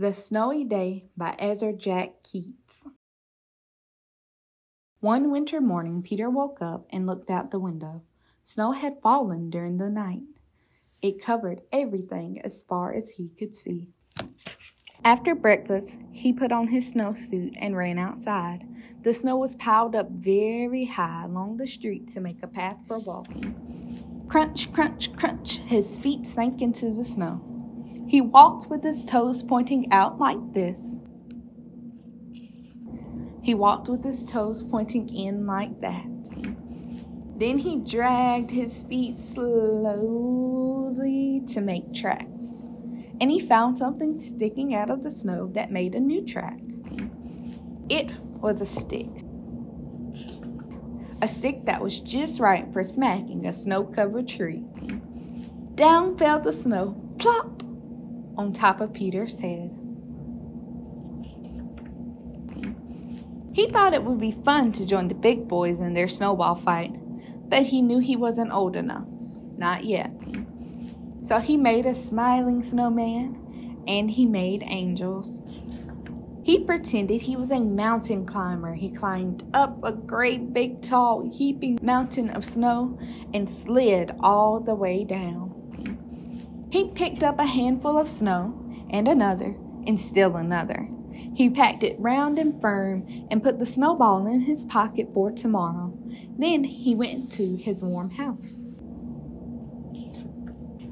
The Snowy Day by Ezra Jack Keats. One winter morning, Peter woke up and looked out the window. Snow had fallen during the night. It covered everything as far as he could see. After breakfast, he put on his snowsuit and ran outside. The snow was piled up very high along the street to make a path for walking. Crunch, crunch, crunch, his feet sank into the snow. He walked with his toes pointing out like this. He walked with his toes pointing in like that. Then he dragged his feet slowly to make tracks. And he found something sticking out of the snow that made a new track. It was a stick. A stick that was just right for smacking a snow covered tree. Down fell the snow, plop! On top of Peter's head. He thought it would be fun to join the big boys in their snowball fight, but he knew he wasn't old enough. Not yet. So he made a smiling snowman and he made angels. He pretended he was a mountain climber. He climbed up a great big tall heaping mountain of snow and slid all the way down. He picked up a handful of snow, and another, and still another. He packed it round and firm and put the snowball in his pocket for tomorrow. Then he went to his warm house.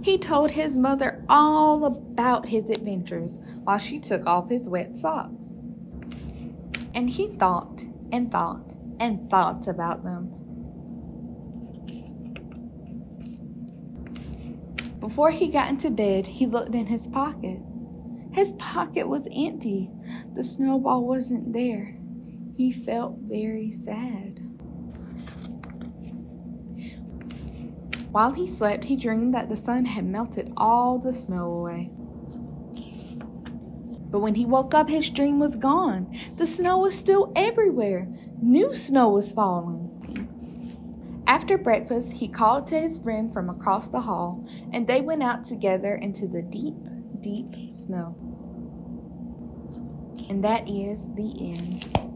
He told his mother all about his adventures while she took off his wet socks. And he thought and thought and thought about them. Before he got into bed, he looked in his pocket. His pocket was empty. The snowball wasn't there. He felt very sad. While he slept, he dreamed that the sun had melted all the snow away. But when he woke up, his dream was gone. The snow was still everywhere. New snow was falling. After breakfast, he called to his friend from across the hall, and they went out together into the deep, deep snow. And that is the end.